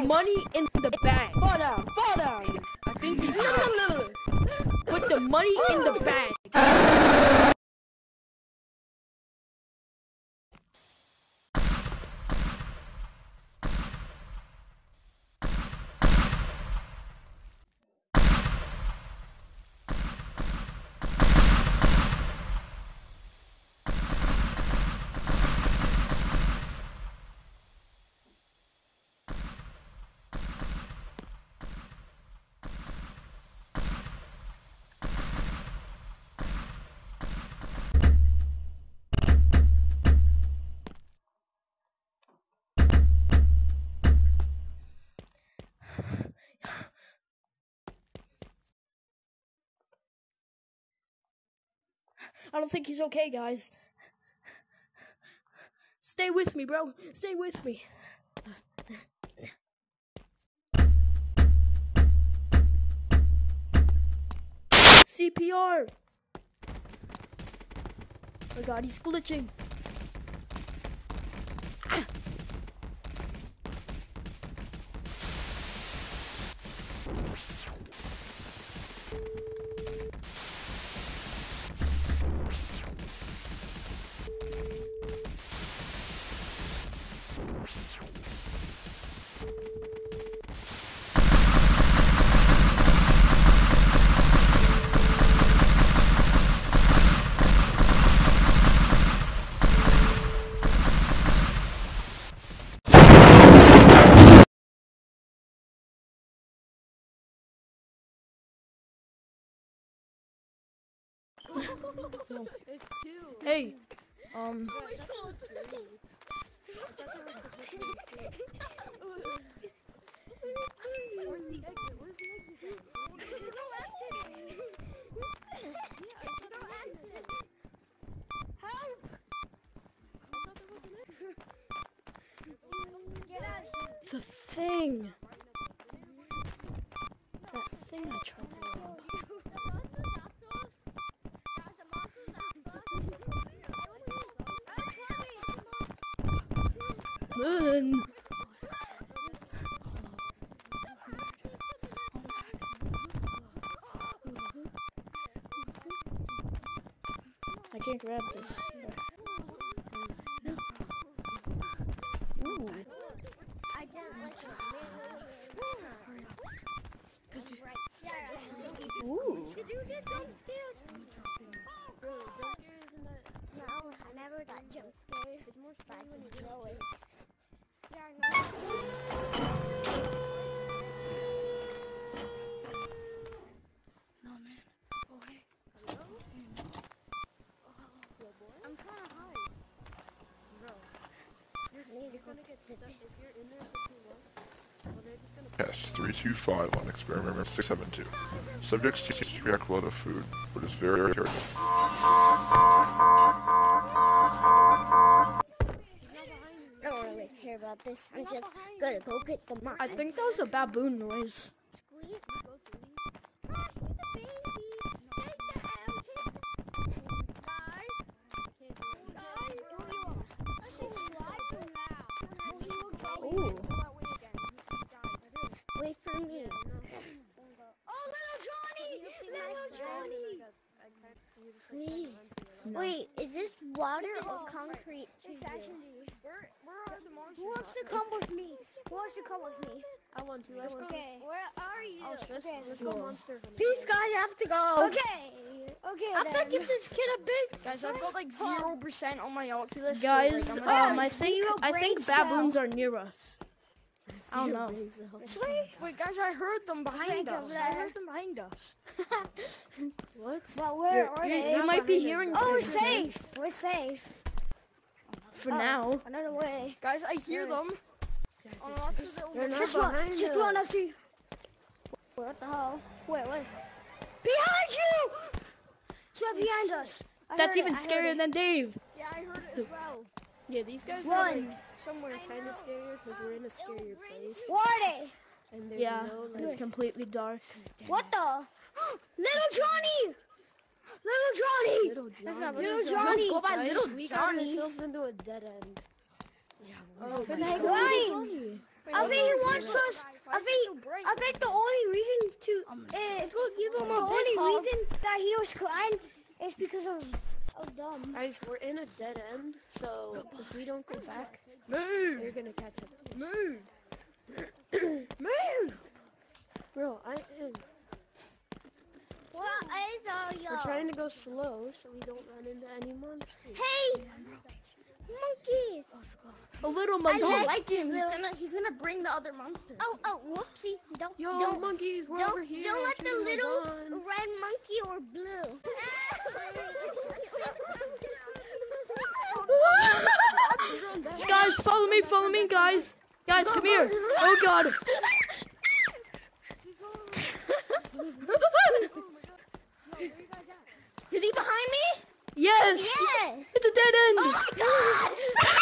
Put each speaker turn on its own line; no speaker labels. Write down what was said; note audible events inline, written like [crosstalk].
the money in the bag.
Fall down, fall down.
I think he's
No, no, no, no.
Put the money in the bag. [laughs] I don't think he's okay, guys. Stay with me, bro. Stay with me. CPR. Oh god, he's glitching. [laughs]
It's two.
Hey, um,
Where's the exit? Where's the exit? There's no exit. Yeah, I thought there was an exit. Help! I thought there was an exit. Get out of here.
the thing. That thing I tried I can't grab this.
Yes, 325 on experiment 672. Subjects to react well to food, but is very irritable.
He's not behind me. I don't really care about this. I'm just gonna go get the mine.
I think that was a baboon noise. Ooh.
Go that way again. He died.
Wait for me. Oh, little Johnny! Little Johnny!
I can't. You just like kinda
Wait.
run through it.
Wait, is this water or concrete? to
It's
you?
actually. Where, where are the monsters?
Who wants to come with me? Who wants to come with me?
I want to. Let's go.
Okay. Where are you?
Oh, let's,
okay.
let's go
Cool.
monster hunting.
These guys have to go. Okay. Okay. I'm gonna give this kid a big.
Guys, I've got like zero percent on my Oculus. so,
Guys,
like, I'm gonna-
um, I think
zero
I think
brain cell.
baboons are near us. I don't know.
This way.
Wait, guys, I heard them behind us.
over
I heard them behind us. [laughs] what?
But where
You're-
are
you're-
they?
You might be hearing
them.
Oh, we're safe. We're safe.
for
Oh,
now.
Another way.
Guys, I hear them. On lots of little
They're just one. Just one. I see. What the hell? Wait, wait. Behind you! It's right behind us. I
That's
heard it,
even scarier than Dave.
Yeah, I heard it as well. Yeah, these guys
Run.
are like somewhere kind of scarier because we're in a scarier place.
Where are they?
And there's
Yeah,
no
it's completely dark.
What the? [gasps] [gasps] Little Johnny! Little Johnny!
Little Johnny.
Little Johnny.
Go by
Guys,
Little
we got
Johnny.
ourselves
into a dead end. Yeah.
Oh,
my
he's
God.
Crying.
Wait,
I
hold
think he
on.
wants us I think I bet the only reason to uh, to give him the only reason that he was crying is because of of dumb.
Guys, we're in a dead end, so if we don't go back, they're gonna catch up. Move! [coughs] Move! Bro, I am.
What is all
We're trying to go slow so we don't run into any monsters.
Hey, monkeys!
A little monkey.
I
monkey.
like
him. He's gonna, he's gonna bring the other monsters.
Oh, oh, whoopsie! Don't,
Yo,
don't,
monkeys, we're
don't,
over here.
don't let the little
gone.
red monkey or blue. [laughs] [laughs]
guys, follow me, follow me, guys. Guys, come here. Oh God. [laughs]
Is he behind me?
Yes.
Yes.
It's a dead end.
Oh! [laughs]